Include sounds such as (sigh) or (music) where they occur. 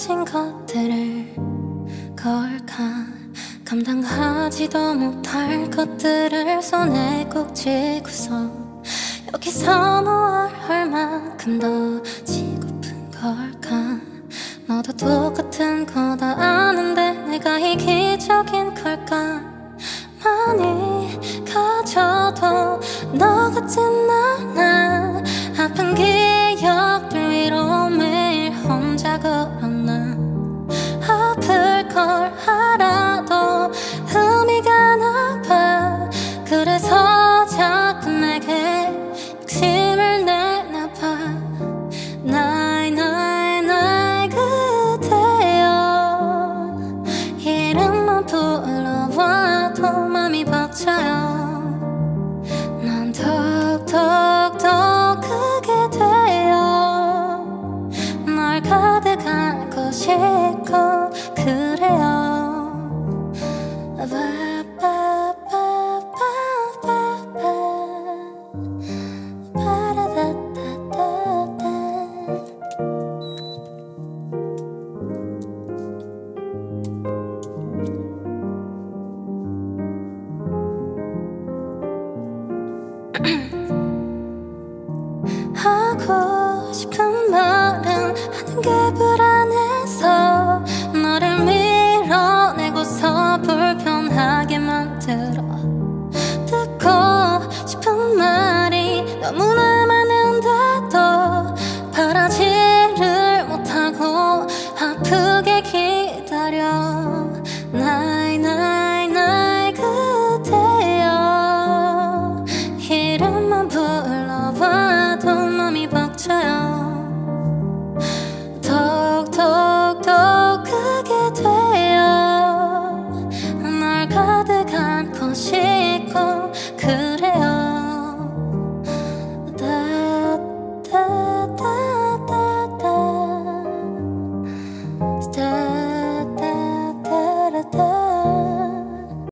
가진 것들을 걸까? 감당하지도 못할 것들을 손에 꼭 쥐고서 여기서 무얼할 만큼 더 지고픈 걸까? 너도 똑같은 거다 아는데 내가 이기적인 걸까? 많이 가져도 너 같은 날 싶고 그래요. (clears throat) 하고 싶은 말은 하는 게 불안 기다려. 나이 나이 나이 그대여. 이름만 불러봐도 맘이 벅차요. 톡톡톡 크게 돼요 널 가득 안고 싶고 그